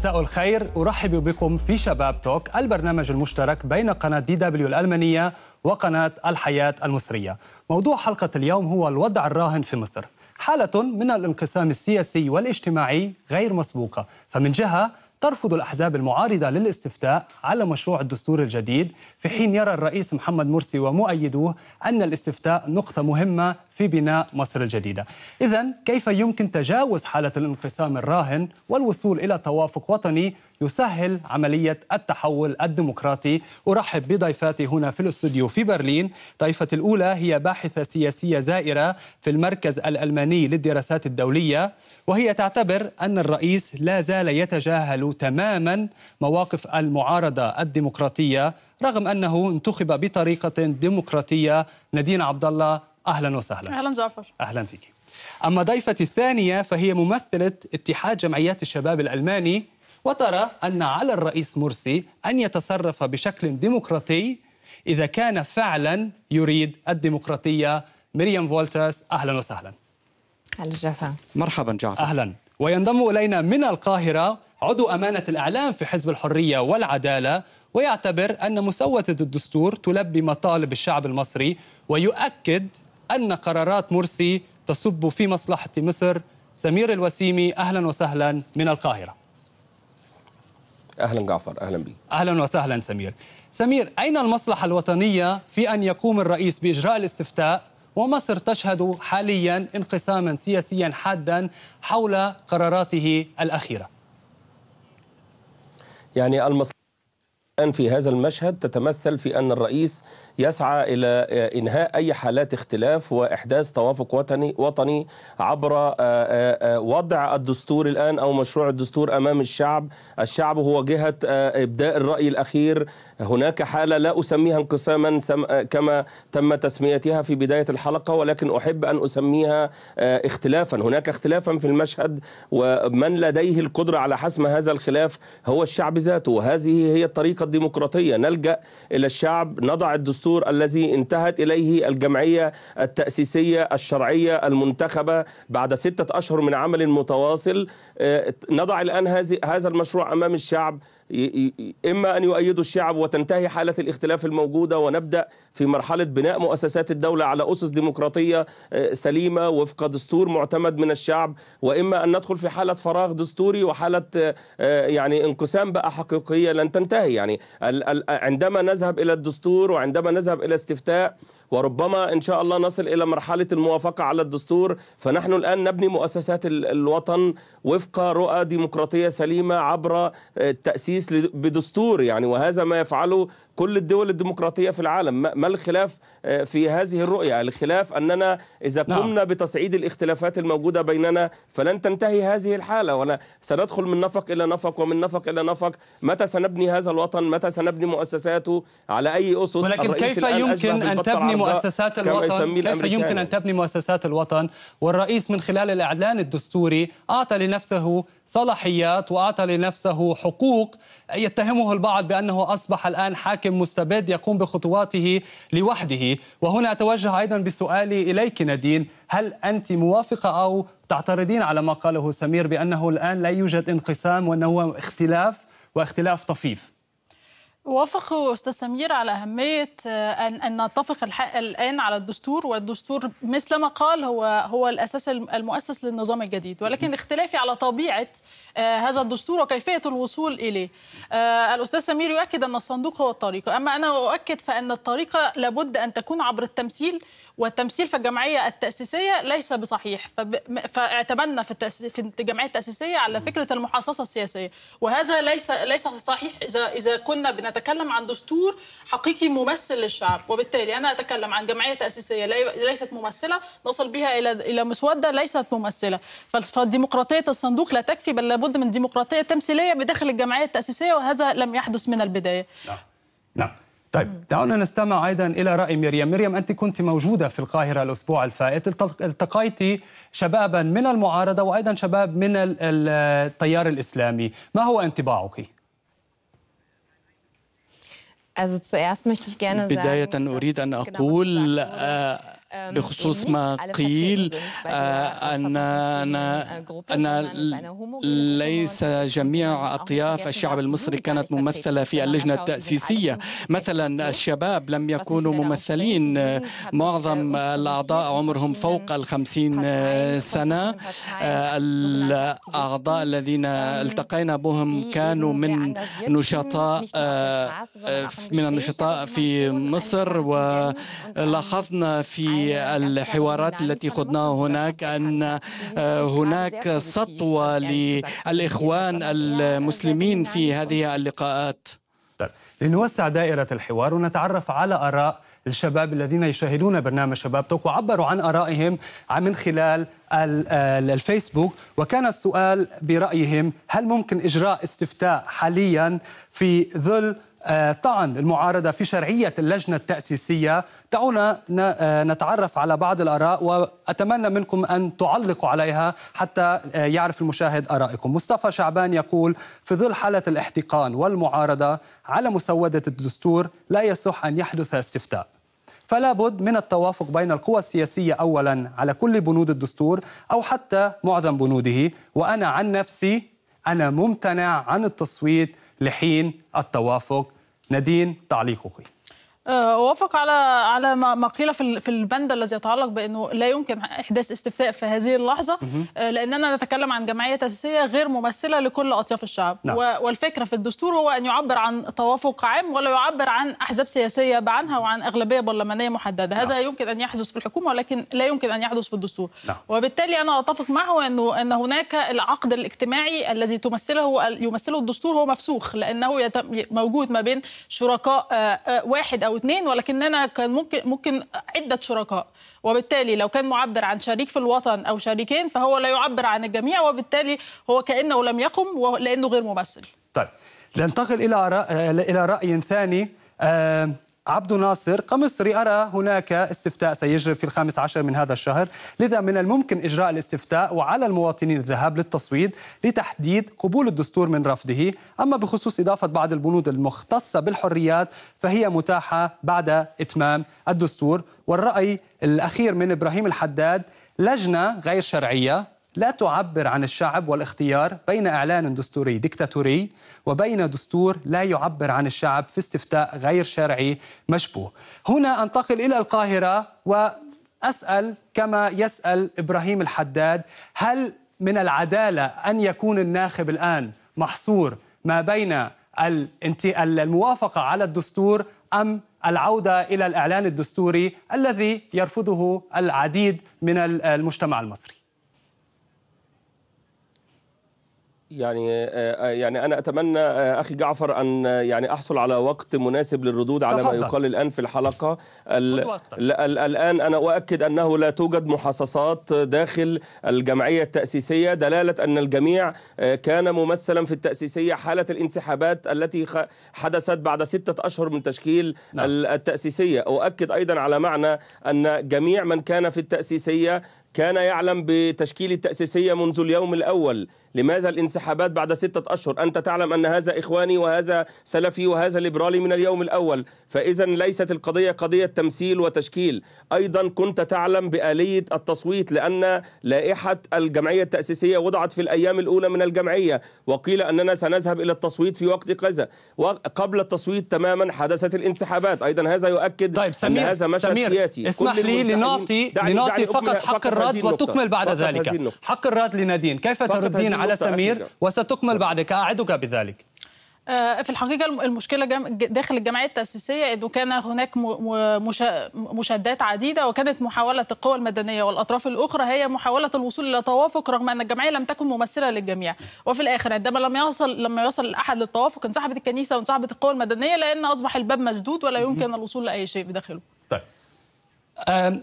مساء الخير. أرحب بكم في شباب توك البرنامج المشترك بين قناة دي دبليو الألمانية وقناة الحياة المصرية. موضوع حلقة اليوم هو الوضع الراهن في مصر. حالة من الانقسام السياسي والاجتماعي غير مسبوقة. فمن جهة ترفض الأحزاب المعارضة للاستفتاء على مشروع الدستور الجديد في حين يرى الرئيس محمد مرسي ومؤيدوه أن الاستفتاء نقطة مهمة في بناء مصر الجديدة. إذا كيف يمكن تجاوز حالة الانقسام الراهن والوصول إلى توافق وطني يسهل عملية التحول الديمقراطي. أرحب بضيفاتي هنا في الاستوديو في برلين. ضيفة الأولى هي باحثة سياسية زائرة في المركز الألماني للدراسات الدولية وهي تعتبر أن الرئيس لا زال يتجاهل تماما مواقف المعارضة الديمقراطية رغم أنه انتخب بطريقة ديمقراطية. نادين عبد الله أهلا وسهلا. أهلا جعفر. أهلا فيك. أما ضيفتي الثانية فهي ممثلة اتحاد جمعيات الشباب الألماني. وترى أن على الرئيس مرسي أن يتصرف بشكل ديمقراطي إذا كان فعلا يريد الديمقراطية. مريم فولترز أهلا وسهلا. هلا جعفر. مرحبا جعفر. أهلا. وينضم إلينا من القاهرة عضو أمانة الإعلام في حزب الحرية والعدالة ويعتبر أن مسودة الدستور تلبي مطالب الشعب المصري ويؤكد أن قرارات مرسي تصب في مصلحة مصر. سمير الوسيمي أهلا وسهلا من القاهرة. أهلا جعفر أهلا بك أهلا وسهلا سمير. سمير أين المصلحة الوطنية في أن يقوم الرئيس بإجراء الاستفتاء ومصر تشهد حاليا انقساما سياسيا حادا حول قراراته الأخيرة؟ يعني المصلحة في هذا المشهد تتمثل في أن الرئيس يسعى إلى إنهاء أي حالات اختلاف وإحداث توافق وطني وطني عبر وضع الدستور الآن أو مشروع الدستور أمام الشعب، الشعب هو جهة إبداء الرأي الأخير، هناك حالة لا أسميها انقساما كما تم تسميتها في بداية الحلقة ولكن أحب أن أسميها اختلافا، هناك اختلافا في المشهد ومن لديه القدرة على حسم هذا الخلاف هو الشعب ذاته، وهذه هي الطريقة الديمقراطية، نلجأ إلى الشعب. نضع الدستور الذي انتهت إليه الجمعية التأسيسية الشرعية المنتخبة بعد ستة أشهر من عمل متواصل. نضع الآن هذا المشروع أمام الشعب. إما أن يؤيدوا الشعب وتنتهي حالة الاختلاف الموجودة ونبدأ في مرحلة بناء مؤسسات الدولة على أسس ديمقراطية سليمة وفق دستور معتمد من الشعب وإما أن ندخل في حالة فراغ دستوري وحالة يعني انقسام بقى حقيقية لن تنتهي. يعني عندما نذهب إلى الدستور وعندما نذهب إلى استفتاء وربما إن شاء الله نصل إلى مرحلة الموافقة على الدستور. فنحن الآن نبني مؤسسات الوطن وفق رؤى ديمقراطية سليمة عبر التاسيس بدستور. يعني وهذا ما يفعله كل الدول الديمقراطية في العالم. ما الخلاف في هذه الرؤية؟ الخلاف أننا إذا قمنا نعم. بتصعيد الاختلافات الموجودة بيننا فلن تنتهي هذه الحالة ولا سندخل من نفق إلى نفق ومن نفق إلى نفق. متى سنبني هذا الوطن؟ متى سنبني مؤسساته؟ على أي أسس؟ ولكن كيف يمكن أن تبني مؤسسات الوطن كيف يمكن أن تبني مؤسسات الوطن؟ والرئيس من خلال الإعلان الدستوري أعطى لنفسه صلاحيات وأعطى لنفسه حقوق. يتهمه البعض بأنه أصبح الآن حاكم مستبد يقوم بخطواته لوحده. وهنا أتوجه أيضا بسؤالي إليك نادين. هل أنت موافقة أو تعترضين على ما قاله سمير بأنه الآن لا يوجد انقسام وأنه اختلاف وإختلاف طفيف؟ وافق أستاذ سمير على أهمية أن أن نتفق الآن على الدستور والدستور مثل ما قال هو هو الأساس المؤسس للنظام الجديد. ولكن اختلافي على طبيعة هذا الدستور وكيفية الوصول إليه. الأستاذ سمير يؤكد أن الصندوق هو الطريقة، أما أنا أؤكد فأن الطريقة لابد أن تكون عبر التمثيل والتمثيل في الجمعية التأسيسية ليس بصحيح. فاعتمدنا في في الجمعية التأسيسية على فكرة المحاصصة السياسية. وهذا ليس ليس صحيح اذا إذا كنا بنتكلم عن دستور حقيقي ممثل للشعب. وبالتالي أنا أتكلم عن جمعية تأسيسية ليست ممثلة نصل بها إلى إلى مسودة ليست ممثلة. فديمقراطيه الصندوق لا تكفي بل لابد من ديمقراطية تمثيلية بداخل الجمعية التأسيسية وهذا لم يحدث من البداية. نعم. نعم. طيب دعونا نستمع أيضا إلى رأي مريم، مريم أنت كنت موجودة في القاهرة الأسبوع الفائت، التقيتي شبابا من المعارضة وأيضا شباب من التيار الإسلامي، ما هو انطباعك؟ بداية أريد أن أقول بخصوص ما قيل أن أن ليس جميع أطياف الشعب المصري كانت ممثلة في اللجنة التأسيسية مثلا الشباب لم يكونوا ممثلين معظم الأعضاء عمرهم فوق الخمسين سنة الأعضاء الذين التقينا بهم كانوا من نشطاء من النشطاء في مصر ولاحظنا في الحوارات التي خضناها هناك أن هناك سطوة للإخوان المسلمين في هذه اللقاءات. طيب لنوسع دائرة الحوار ونتعرف على آراء الشباب الذين يشاهدون برنامج شباب توك وعبروا عن آرائهم من خلال الفيسبوك. وكان السؤال برأيهم هل ممكن إجراء استفتاء حاليا في ظل آه، طعن المعارضة في شرعية اللجنة التأسيسية. دعونا آه، نتعرف على بعض الآراء وأتمنى منكم أن تعلقوا عليها حتى آه، يعرف المشاهد آرائكم. مصطفى شعبان يقول في ظل حالة الاحتقان والمعارضة على مسودة الدستور لا يصح أن يحدث استفتاء. فلا بد من التوافق بين القوى السياسية أولا على كل بنود الدستور أو حتى معظم بنوده. وأنا عن نفسي أنا ممتنع عن التصويت لحين التوافق. نادين تعليقك. اوافق على على ما قيل في البند الذي يتعلق بأنه لا يمكن إحداث استفتاء في هذه اللحظة آه، لأننا نتكلم عن جمعية تاسيسيه غير ممثلة لكل أطياف الشعب نعم. والفكرة في الدستور هو أن يعبر عن توافق عام ولا يعبر عن أحزاب سياسية بعنها وعن أغلبية برلمانية محددة هذا نعم. يمكن أن يحدث في الحكومة ولكن لا يمكن أن يحدث في الدستور نعم. وبالتالي أنا أتفق معه انه أن هناك العقد الاجتماعي الذي تمثله يمثله الدستور هو مفسوخ لأنه موجود ما بين شركاء آه، آه، واحد أو اثنين ولكننا كان ممكن ممكن عدة شركاء وبالتالي لو كان معبر عن شريك في الوطن أو شريكين فهو لا يعبر عن الجميع وبالتالي هو كأنه لم يقم لأنه غير ممثل. طيب ننتقل إلى إلى رأي ثاني آه عبد ناصر كمصري أرى هناك استفتاء سيجري في الخامس عشر من هذا الشهر. لذا من الممكن إجراء الاستفتاء وعلى المواطنين الذهاب للتصويت لتحديد قبول الدستور من رفضه. أما بخصوص إضافة بعض البنود المختصة بالحريات فهي متاحة بعد إتمام الدستور. والرأي الأخير من إبراهيم الحداد لجنة غير شرعية لا تعبر عن الشعب والاختيار بين إعلان دستوري ديكتاتوري وبين دستور لا يعبر عن الشعب في استفتاء غير شرعي مشبوه. هنا أنتقل إلى القاهرة وأسأل كما يسأل إبراهيم الحداد هل من العدالة أن يكون الناخب الآن محصور ما بين الموافقة على الدستور أم العودة إلى الإعلان الدستوري الذي يرفضه العديد من المجتمع المصري؟ يعني آه، آه، يعني أنا أتمنى آه، أخي جعفر أن يعني أحصل على وقت مناسب للردود على. ما يقال الآن في الحلقة. الآن أنا أؤكد أنه لا توجد محاصصات داخل الجمعية التأسيسية. دلالة أن الجميع كان ممثلا في التأسيسية حالة الانسحابات التي حدثت بعد ستة أشهر من تشكيل نعم. التأسيسية. أؤكد أيضا على معنى أن جميع من كان في التأسيسية كان يعلم بتشكيل التأسيسية منذ اليوم الأول. لماذا الانسحابات بعد ستة أشهر؟ أنت تعلم أن هذا إخواني وهذا سلفي وهذا ليبرالي من اليوم الأول. فإذا ليست القضية قضية تمثيل وتشكيل. أيضا كنت تعلم بآلية التصويت لأن لائحة الجمعية التأسيسية وضعت في الأيام الأولى من الجمعية. وقيل أننا سنذهب إلى التصويت في وقت كذا وقبل التصويت تماما حدثت الانسحابات. أيضا هذا يؤكد طيب سمير أن هذا مشهد سمير سياسي. اسمح لي لنعطي لنعطي فقط حق الرد وتكمل بعد ذلك. حق الرد لنادين كيف تردين على سمير وستكمل بعدك. أعدك بذلك. آه، في الحقيقة المشكلة داخل الجمعية التأسيسية إنه كان هناك مشادات عديدة وكانت محاولة القوى المدنية والأطراف الأخرى هي محاولة الوصول إلى توافق رغم أن الجمعية لم تكن ممثلة للجميع. وفي الآخر عندما لم يصل لما يصل الاحد للتوافق انسحبت الكنيسة وانسحبت القوى المدنية لأن أصبح الباب مسدود ولا يمكن الوصول لأي شيء بداخله طيب.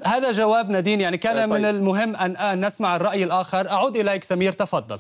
هذا جواب نادين يعني كان طيب. من المهم أن نسمع الرأي الآخر. أعود إليك سمير تفضل.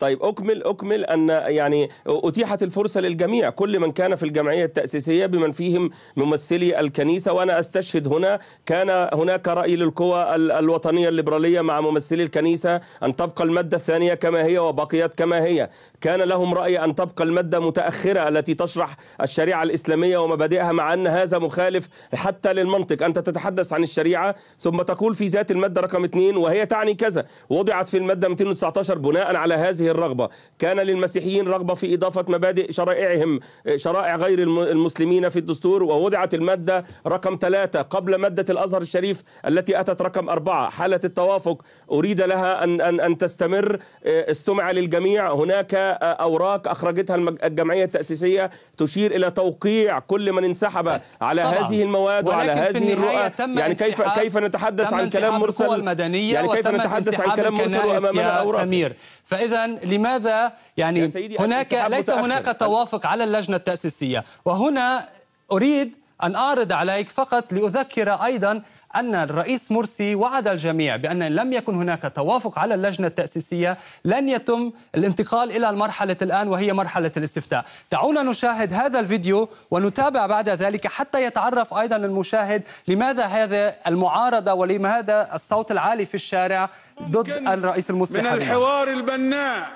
طيب أكمل أكمل أن يعني أتيحت الفرصة للجميع كل من كان في الجمعية التأسيسية بمن فيهم ممثلي الكنيسة وأنا أستشهد هنا كان هناك رأي للقوى الوطنية الليبرالية مع ممثلي الكنيسة أن تبقى المادة الثانية كما هي وبقيت كما هي. كان لهم رأي أن تبقى المادة متأخرة التي تشرح الشريعة الإسلامية ومبادئها مع أن هذا مخالف حتى للمنطق. أنت تتحدث عن الشريعة ثم تقول في ذات المادة رقم اثنين وهي تعني كذا. وضعت في المادة 219 بناء على هذه الرغبة. كان للمسيحيين رغبة في إضافة مبادئ شرائعهم شرائع غير المسلمين في الدستور ووضعت المادة رقم ثلاثة قبل مادة الأزهر الشريف التي أتت رقم أربعة. حالة التوافق أريد لها أن, أن, أن تستمر. استمع للجميع. هناك أوراق أخرجتها الجمعية التأسيسية تشير إلى توقيع كل من انسحب على طبعا. هذه المواد وعلى هذه الرؤى. يعني كيف كيف نتحدث عن كلام مرسل المدنية يعني كيف نتحدث عن كلام مرسل وأمامنا أوراق سمير. فإذا لماذا يعني هناك ليس هناك توافق على اللجنة التأسيسية. وهنا أريد أن أعرض عليك فقط لأذكر أيضا أن الرئيس مرسي وعد الجميع بأن إن لم يكن هناك توافق على اللجنة التأسيسية لن يتم الانتقال إلى المرحلة الآن وهي مرحلة الاستفتاء. دعونا نشاهد هذا الفيديو ونتابع بعد ذلك حتى يتعرف أيضا المشاهد لماذا هذا المعارضة ولماذا الصوت العالي في الشارع ضد الرئيس المصري من الحوار البناء.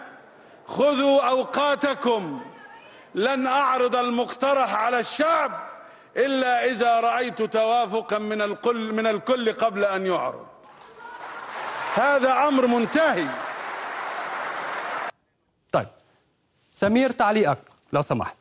خذوا أوقاتكم. لن أعرض المقترح على الشعب إلا إذا رأيت توافقا من الكل من الكل قبل أن يعرض. هذا أمر منتهي. طيب. سمير تعليقك. لو سمحت.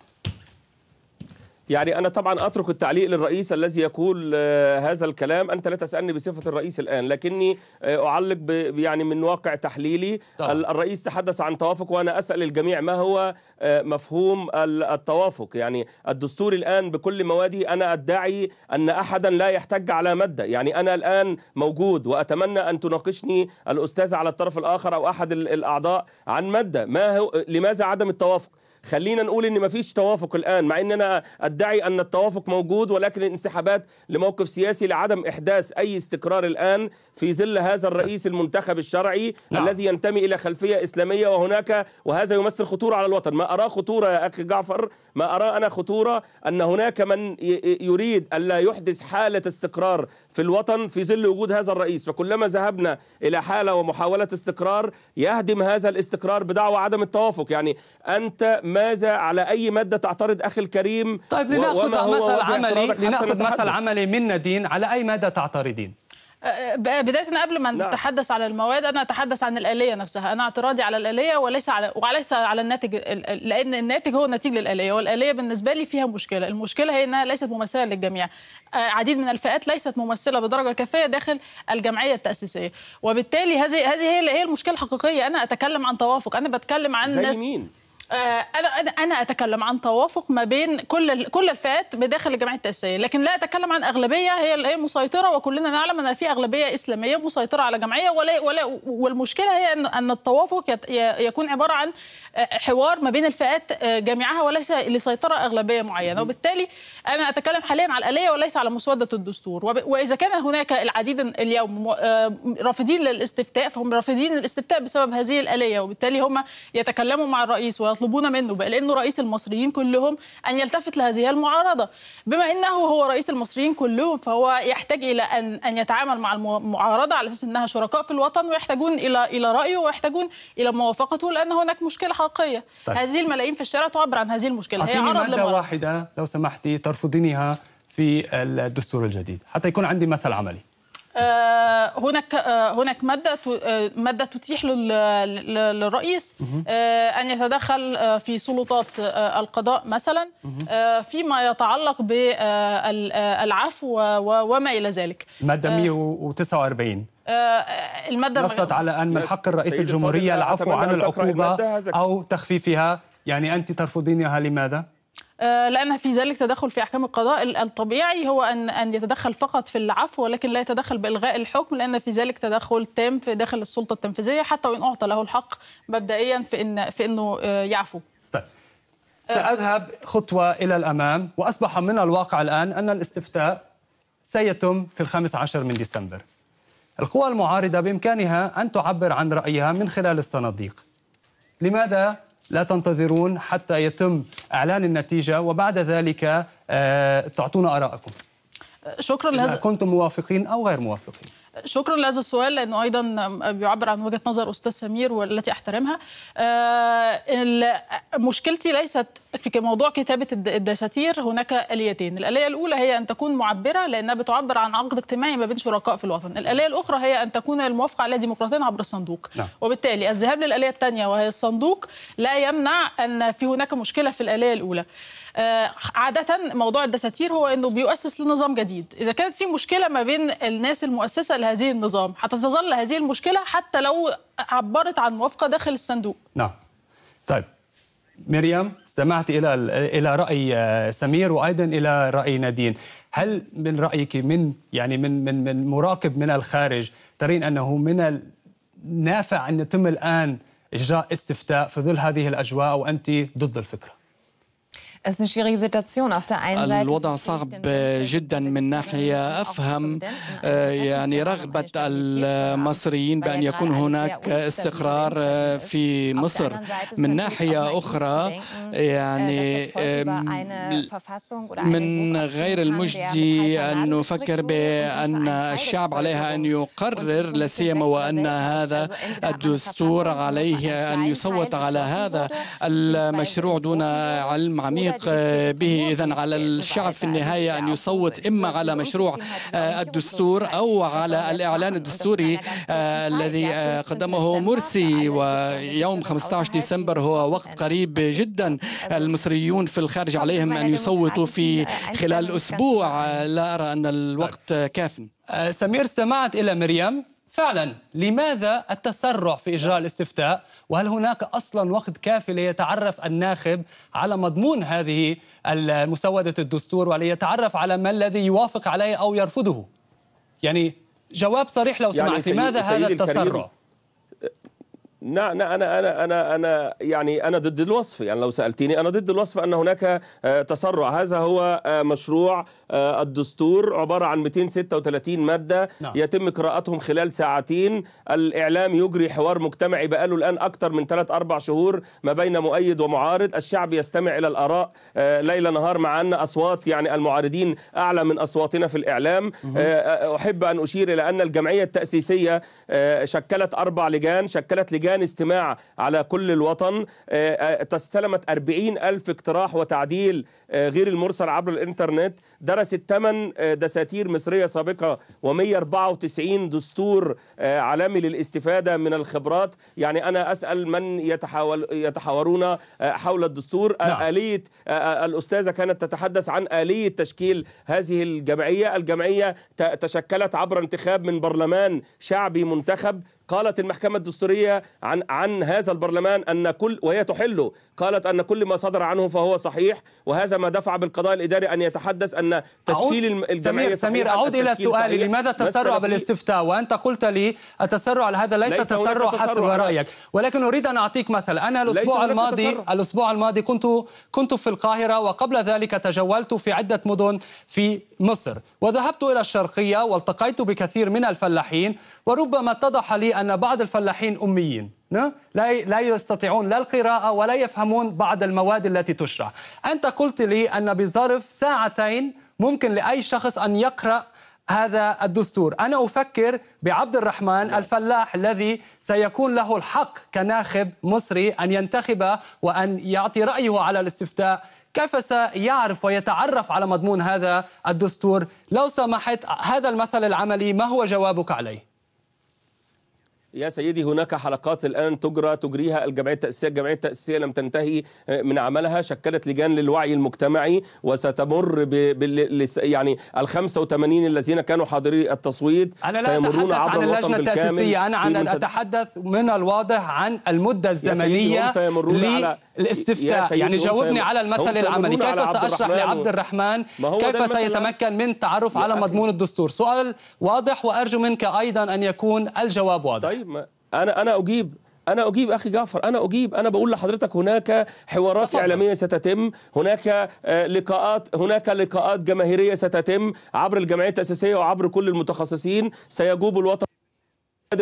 يعني أنا طبعا أترك التعليق للرئيس الذي يقول آه، هذا الكلام. أنت لا تسألني بصفة الرئيس الآن لكني آه، أعلق يعني من واقع تحليلي. طبعا. الرئيس تحدث عن توافق وأنا أسأل الجميع ما هو آه، مفهوم التوافق. يعني الدستور الآن بكل موادي أنا أدعي أن أحدا لا يحتج على مادة. يعني أنا الآن موجود وأتمنى أن تناقشني الأستاذ على الطرف الآخر أو أحد الأعضاء عن مادة. ما هو لماذا عدم التوافق؟ خلينا نقول إن مفيش توافق الآن مع إن أنا أدعي أن التوافق موجود ولكن الانسحابات لموقف سياسي لعدم إحداث أي استقرار الآن في ظل هذا الرئيس المنتخب الشرعي نعم. الذي ينتمي إلى خلفية إسلامية وهناك وهذا يمثل خطورة على الوطن. ما أراه خطورة يا أخي جعفر ما أراه أنا خطورة أن هناك من يريد الا يحدث حالة استقرار في الوطن في ظل وجود هذا الرئيس. فكلما ذهبنا إلى حالة ومحاولة استقرار يهدم هذا الاستقرار بدعوى عدم التوافق. يعني أنت ماذا على أي مادة تعترض أخي الكريم؟ طيب لنأخذ مثل عملي لنأخذ مثل عملي من نادين على أي مادة تعترضين؟ أه، بداية قبل ما نعم. نتحدث على المواد أنا أتحدث عن الآلية نفسها. أنا اعتراضي على الآلية وليس على وليس على الناتج لأن الناتج هو نتيج للآلية والآلية بالنسبة لي فيها مشكلة. المشكلة هي أنها ليست ممثلة للجميع. أه، عديد من الفئات ليست ممثلة بدرجة كافية داخل الجمعية التأسيسية. وبالتالي هذه هذه هي هي المشكلة الحقيقية. أنا أتكلم عن توافق. أنا بتكلم عن زي ناس مين؟ آه، أنا أنا أتكلم عن توافق ما بين كل كل الفئات بداخل الجمعية التأسيسية. لكن لا أتكلم عن أغلبية هي هي مسيطرة وكلنا نعلم إن في أغلبية إسلامية مسيطرة على جمعية. ولا ولا والمشكلة هي ان أن التوافق يكون عبارة عن حوار ما بين الفئات آه، جميعها وليس لسيطرة أغلبية معينة. وبالتالي أنا أتكلم حاليا على الآلية وليس على مسودة الدستور. وإذا كان هناك العديد اليوم آه، رافضين للاستفتاء فهم رافضين الاستفتاء بسبب هذه الآلية. وبالتالي هم يتكلموا مع الرئيس يطلبون منه بل انه رئيس المصريين كلهم أن يلتفت لهذه المعارضة. بما إنه هو رئيس المصريين كلهم فهو يحتاج إلى أن أن يتعامل مع المعارضه على أساس إنها شركاء في الوطن ويحتاجون إلى إلى رأيه ويحتاجون إلى موافقته لأن هناك مشكلة حقيقية. طيب. هذه الملايين في الشارع تعبر عن هذه المشكلة. هي عرض مادة واحدة لو سمحتي ترفضينها في الدستور الجديد حتى يكون عندي مثل عملي. هناك آه، هناك مادة آه، مادة تتيح للرئيس أن يتدخل في سلطات القضاء مثلا فيما يتعلق بالعفو وما إلى ذلك. مادة 149 المادة نصت على أن من حق الرئيس الجمهورية العفو عن العقوبة أو تخفيفها. يعني أنت ترفضينها لماذا؟ آه، لأن في ذلك تدخل في أحكام القضاء الطبيعي هو أن أن يتدخل فقط في العفو ولكن لا يتدخل بإلغاء الحكم لأن في ذلك تدخل تام في داخل السلطة التنفيذية حتى وإن أعطى له الحق مبدئيا في إن في إنه آه، يعفو. طيب. سأذهب خطوة إلى الأمام وأصبح من الواقع الآن أن الاستفتاء سيتم في الخامس عشر من ديسمبر القوى المعارضة بإمكانها أن تعبر عن رأيها من خلال الصناديق لماذا لا تنتظرون حتى يتم إعلان النتيجة وبعد ذلك آه، تعطونا آراءكم شكرا لهذا. كنتم موافقين أو غير موافقين. شكرا لهذا السؤال لأنه أيضا بيعبر عن وجهة نظر أستاذ سمير والتي أحترمها. آه، مشكلتي ليست في موضوع كتابة الدساتير هناك آليتين، الآلية الأولى هي أن تكون معبرة لأنها بتعبر عن عقد اجتماعي ما بين شركاء في الوطن، الآلية الأخرى هي أن تكون الموافقة عليها ديمقراطيا عبر الصندوق. نعم. وبالتالي الذهاب للآلية الثانية وهي الصندوق لا يمنع أن في هناك مشكلة في الآلية الأولى. آه، عادة موضوع الدساتير هو إنه بيؤسس لنظام جديد، إذا كانت في مشكلة ما بين الناس المؤسسة لهذه النظام، هتظل هذه المشكلة حتى لو عبرت عن موافقة داخل الصندوق. نعم. طيب مريم استمعت إلى إلى رأي آه، سمير وأيضا إلى رأي نادين، هل من رأيك من يعني من من من مراقب من الخارج ترين أنه من النافع أن يتم الآن إجراء استفتاء في ظل هذه الأجواء أو أنت ضد الفكرة؟ الوضع صعب جدا من ناحية أفهم. آه، يعني رغبة المصريين بأن يكون هناك استقرار في مصر. من ناحية أخرى يعني من غير المجدي أن نفكر بأن الشعب عليها أن يقرر لا سيما وأن هذا الدستور عليه أن يصوت على هذا المشروع دون علم عميق. يليق به إذا على الشعب في النهاية أن يصوت إما على مشروع الدستور أو على الإعلان الدستوري الذي قدمه مرسي. ويوم 15 ديسمبر هو وقت قريب جدا المصريون في الخارج عليهم أن يصوتوا في خلال أسبوع. لا أرى أن الوقت كاف. سمير استمعت إلى مريم. فعلا لماذا التسرع في إجراء الاستفتاء؟ وهل هناك أصلا وقت كافي ليتعرف الناخب على مضمون هذه مسوده الدستور وليتعرف على ما الذي يوافق عليه أو يرفضه؟ يعني جواب صريح لو سمحت يعني لماذا هذا التسرع؟ نعم أنا أنا أنا أنا يعني أنا ضد الوصف. يعني لو سألتني أنا ضد الوصف أن هناك آه، تسرع. هذا هو آه، مشروع آه، الدستور عبارة عن 236 مادة نعم. يتم قراءتهم خلال ساعتين. الإعلام يجري حوار مجتمعي بقاله الآن أكثر من 3 4 شهور ما بين مؤيد ومعارض. الشعب يستمع إلى الآراء ليل نهار مع أن أصوات يعني المعارضين أعلى من أصواتنا في الإعلام. أحب أن أشير إلى أن الجمعية التأسيسية شكلت أربع لجان شكلت لجان لجان استماع على كل الوطن. آه، آه، تستلمت أربعين ألف اقتراح وتعديل آه، غير المرسل عبر الإنترنت. درست ثمان دساتير مصرية سابقة و194 دستور عالمي للاستفادة من الخبرات. يعني أنا أسأل من يتحاول يتحاورون حول الدستور. نعم. آلية الأستاذة كانت تتحدث عن آلية تشكيل هذه الجمعية. الجمعية تشكلت عبر انتخاب من برلمان شعبي منتخب. قالت المحكمة الدستورية عن عن هذا البرلمان أن كل وهي تحله قالت أن كل ما صدر عنه فهو صحيح وهذا ما دفع بالقضاء الإداري أن يتحدث أن تشكيل الجمعية سمير, سمير أعود إلى سؤالي لماذا التسرع بالاستفتاء؟ وأنت قلت لي التسرع هذا ليس, ليس تسرع حسب رأيك ولكن أريد أن أعطيك مثل. أنا الأسبوع الماضي تسرع. الأسبوع الماضي كنت كنت في القاهرة وقبل ذلك تجولت في عدة مدن في مصر. وذهبت إلى الشرقية والتقيت بكثير من الفلاحين وربما اتضح لي أن بعض الفلاحين أميين لا لا يستطيعون لا القراءة ولا يفهمون بعض المواد التي تشرح أنت قلت لي أن بظرف ساعتين ممكن لأي شخص أن يقرأ هذا الدستور. أنا أفكر بعبد الرحمن نعم. الفلاح الذي سيكون له الحق كناخب مصري أن ينتخب وأن يعطي رأيه على الاستفتاء. كيف سيعرف ويتعرف على مضمون هذا الدستور؟ لو سمحت هذا المثل العملي ما هو جوابك عليه؟ يا سيدي هناك حلقات الآن تجرى تجريها الجمعية التأسيسية الجمعية التأسيسية لم تنتهي آه، من عملها شكلت لجان للوعي المجتمعي وستمر ب... يعني ال 85 الذين كانوا حاضري التصويت. أنا لا سيمرون عبر عن اللجنة التأسيسية. أنا عن أتحدث من الواضح عن المدة الزمنية الاستفتاء يعني جاوبني على المثل العملي. كيف سأشرح لعبد الرحمن؟ كيف سيتمكن من تعرف على مضمون الدستور؟ سؤال واضح وأرجو منك أيضا أن يكون الجواب واضح. طيب أنا أنا أجيب أنا أجيب أخي جعفر أنا أجيب أنا بقول لحضرتك هناك حوارات تفضل. إعلامية ستتم هناك آه، لقاءات هناك لقاءات جماهيرية ستتم عبر الجمعية التاسيسيه وعبر كل المتخصصين سيجوب الوطن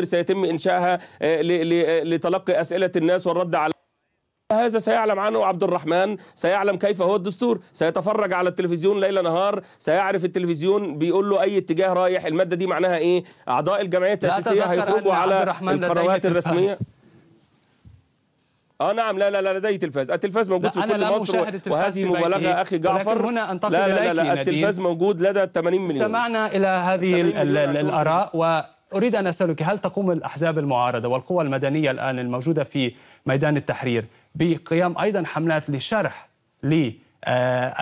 سيتم إنشائها آه، لتلقي أسئلة الناس والرد على هذا سيعلم عنه عبد الرحمن سيعلم كيف هو الدستور سيتفرج على التلفزيون ليل نهار سيعرف التلفزيون بيقول له أي اتجاه رايح المادة دي معناها إيه؟ أعضاء الجمعية التاسيسيه هيخرجوا على القنوات الرسمية. آه نعم لا لا لا لدي تلفاز. التلفاز موجود في كل مصر وهذه مبالغة أخي جعفر. هنا أنتقل لا لا لا, لا التلفاز موجود لدى 80 مليون. استمعنا إلى هذه الآراء و أريد أن أسألك هل تقوم الأحزاب المعارضة والقوى المدنية الآن الموجودة في ميدان التحرير؟ بقيام أيضا حملات لشرح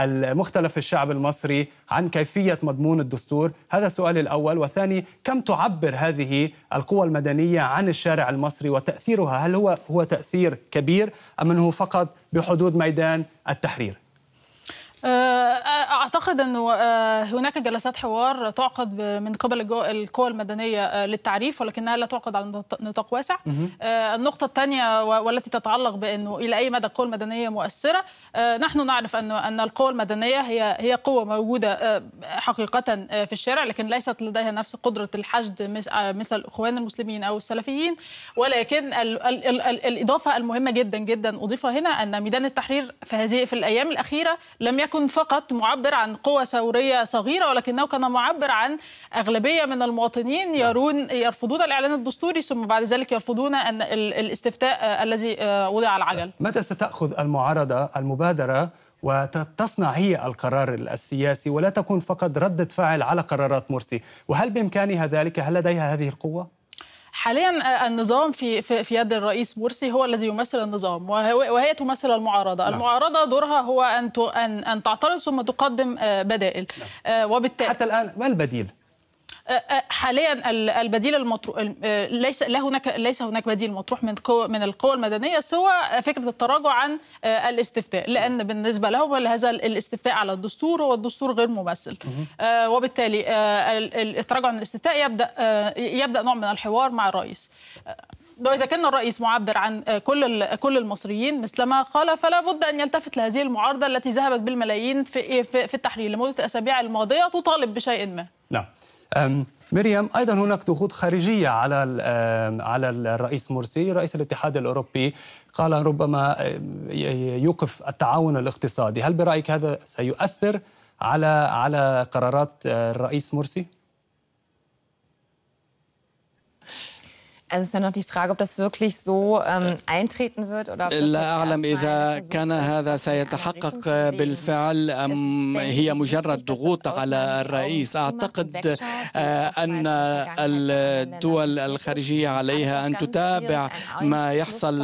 لمختلف الشعب المصري عن كيفية مضمون الدستور. هذا السؤال الأول. والثاني كم تعبر هذه القوى المدنية عن الشارع المصري وتأثيرها؟ هل هو هو تأثير كبير أم أنه فقط بحدود ميدان التحرير؟ أعتقد إنه هناك جلسات حوار تعقد من قبل القوى المدنية للتعريف ولكنها لا تعقد على نطاق واسع. النقطة الثانية والتي تتعلق بإنه إلى أي مدى القوى المدنية مؤثرة نحن نعرف ان أن القوى المدنية هي هي قوة موجودة حقيقة في الشارع لكن ليست لديها نفس قدرة الحشد مثل الاخوان المسلمين أو السلفيين ولكن ال ال ال الإضافة المهمة جدا جدا أضيفها هنا أن ميدان التحرير في هذه في الأيام الأخيرة لم يكن فقط معبر عن قوة ثورية صغيرة ولكنه كان معبر عن أغلبية من المواطنين يرون يرفضون الإعلان الدستوري ثم بعد ذلك يرفضون أن الاستفتاء الذي وضع على العجل متى ستأخذ المعارضة المبادرة وتصنع هي القرار السياسي ولا تكون فقط ردة فعل على قرارات مرسي؟ وهل بإمكانها ذلك؟ هل لديها هذه القوة؟ حاليا النظام في في يد الرئيس مرسي هو الذي يمثل النظام وهي تمثل المعارضة، نعم. المعارضة دورها هو أن أن أن تعترض ثم تقدم بدائل نعم. وبالتالي حتى الآن ما البديل؟ حاليا البديل المطروح ليس لا هناك ليس هناك بديل مطروح من من القوى المدنية سوى فكرة التراجع عن الاستفتاء لأن بالنسبة لهم هذا الاستفتاء على الدستور هو الدستور غير ممثل وبالتالي التراجع عن الاستفتاء يبدأ يبدأ نوع من الحوار مع الرئيس وإذا كان الرئيس معبر عن كل كل المصريين مثلما قال فلا بد أن يلتفت لهذه المعارضة التي ذهبت بالملايين في في التحرير لمدة الأسابيع الماضية تطالب بشيء ما. نعم. مريم أيضا هناك ضغوط خارجية على على الرئيس مرسي رئيس الاتحاد الأوروبي قال ربما يوقف التعاون الاقتصادي. هل برأيك هذا سيؤثر على على قرارات الرئيس مرسي Also ist ja noch die Frage, ob das wirklich so ähm, eintreten wird oder لا أعلم إذا كان هذا سيتحقق بالفعل أم هي مجرد ضغوط على الرئيس. أعتقد أن الدول الخارجية عليها أن تتابع ما يحصل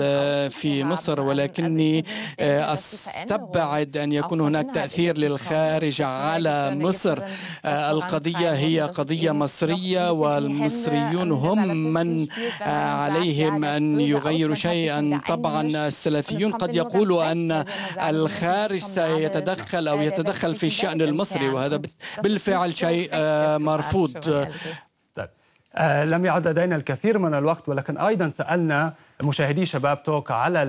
في مصر. ولكني أستبعد أن يكون هناك تأثير للخارج على مصر. القضية هي قضية مصرية والمصريون هم من عليهم أن يغيروا شيئا طبعا السلفيون قد يقولوا أن الخارج سيتدخل أو يتدخل في الشأن المصري وهذا بالفعل شيء مرفوض. طيب. آه لم يعد لدينا الكثير من الوقت ولكن أيضا سألنا مشاهدي شباب توك على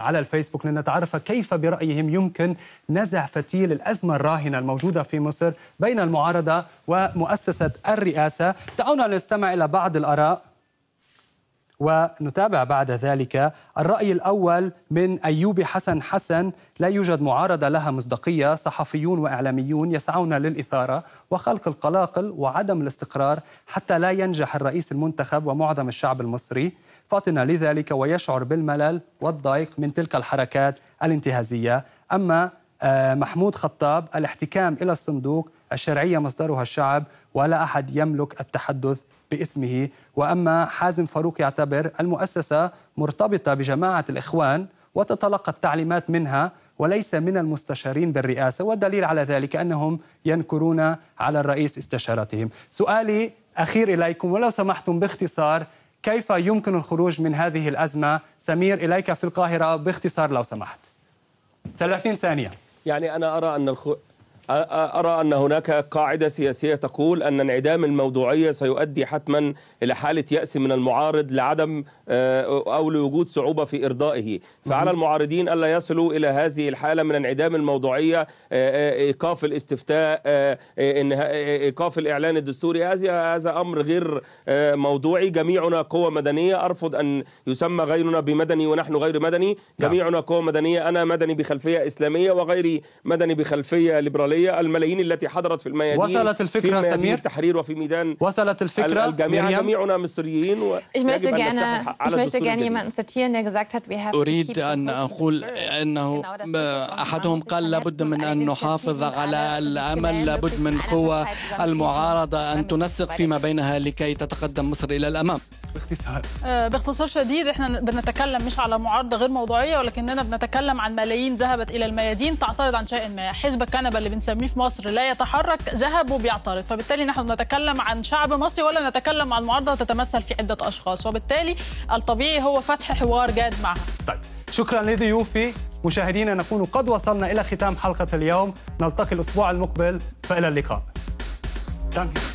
على الفيسبوك لنتعرف كيف برأيهم يمكن نزع فتيل الأزمة الراهنة الموجودة في مصر بين المعارضة ومؤسسة الرئاسة. دعونا نستمع إلى بعض الآراء. ونتابع بعد ذلك الرأي الأول من أيوب حسن حسن. لا يوجد معارضة لها مصداقية صحفيون وإعلاميون يسعون للإثارة وخلق القلاقل وعدم الاستقرار حتى لا ينجح الرئيس المنتخب ومعظم الشعب المصري. فاطن لذلك ويشعر بالملل والضيق من تلك الحركات الانتهازية. أما محمود خطاب الاحتكام إلى الصندوق الشرعية مصدرها الشعب ولا أحد يملك التحدث باسمه وأما حازم فاروق يعتبر المؤسسة مرتبطة بجماعة الإخوان وتتلقى التعليمات منها وليس من المستشارين بالرئاسة والدليل على ذلك أنهم ينكرون على الرئيس استشارتهم. سؤالي أخير إليكم ولو سمحتم باختصار كيف يمكن الخروج من هذه الأزمة؟ سمير إليك في القاهرة باختصار لو سمحت. 30 ثانية. يعني أنا أرى أن الخ... أرى أن هناك قاعدة سياسية تقول أن انعدام الموضوعية سيؤدي حتما إلى حالة يأس من المعارض لعدم أو لوجود صعوبة في إرضائه. فعلى المعارضين ألا يصلوا إلى هذه الحالة من انعدام الموضوعية إيقاف الاستفتاء إيقاف الإعلان الدستوري. هذا هذا أمر غير موضوعي. جميعنا قوة مدنية. أرفض أن يسمى غيرنا بمدني ونحن غير مدني. جميعنا قوة مدنية. أنا مدني بخلفية إسلامية وغيري مدني بخلفية ليبرالية. الملايين التي حضرت في الميادين وصلت الفكرة في سمير؟ التحرير وفي ميدان وصلت الفكرة؟ الجميع جميعنا مصريين Ich möchte gerne, ich möchte gerne jemanden zitieren, der gesagt hat, wir have أريد أن أقول أنه أحدهم قال لابد من أن نحافظ على الأمل لابد من قوة المعارضة أن تنسق فيما بينها لكي تتقدم مصر إلى الأمام. باختصار. باختصار شديد إحنا بنتكلم مش على معارضة غير موضوعية ولكننا بنتكلم عن ملايين ذهبت إلى الميادين تعترض عن شيء ما. حزب الكنبة اللي بنسميه في مصر لا يتحرك ذهب وبيعترض. فبالتالي نحن نتكلم عن شعب مصري ولا نتكلم عن معارضة تتمثل في عدة أشخاص. وبالتالي الطبيعي هو فتح حوار جاد معها. طيب شكرا لضيوفي مشاهدينا نكون قد وصلنا إلى ختام حلقة اليوم. نلتقي الأسبوع المقبل. فإلى اللقاء. Danke.